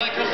Like